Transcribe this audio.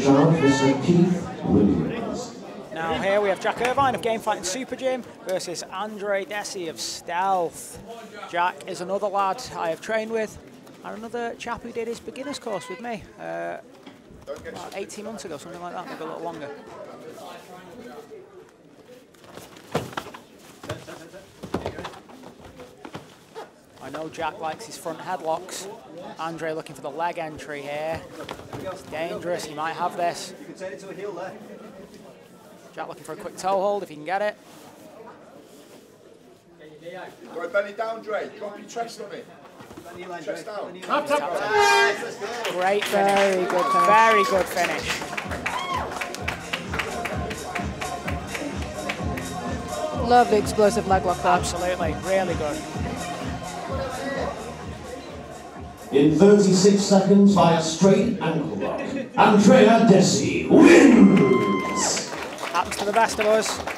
Keith Williams. Now here we have Jack Irvine of Game Fighting Super Gym versus Andre Dessi of Stealth. Jack is another lad I have trained with and another chap who did his beginner's course with me uh, about 18 months ago, something like that, maybe a little longer. I know Jack likes his front headlocks. Andre looking for the leg entry here. It's dangerous, he might have this. You can turn it to a heel there. Jack looking for a quick toe hold if he can get it. Go ahead, bend down, Dre. Drop your chest on it. Chest down. Great, very good, very good finish. Love the explosive leg lock though. Absolutely, really good. In 36 seconds by a straight ankle lock, Andrea Dessi wins! Happens to the best of us.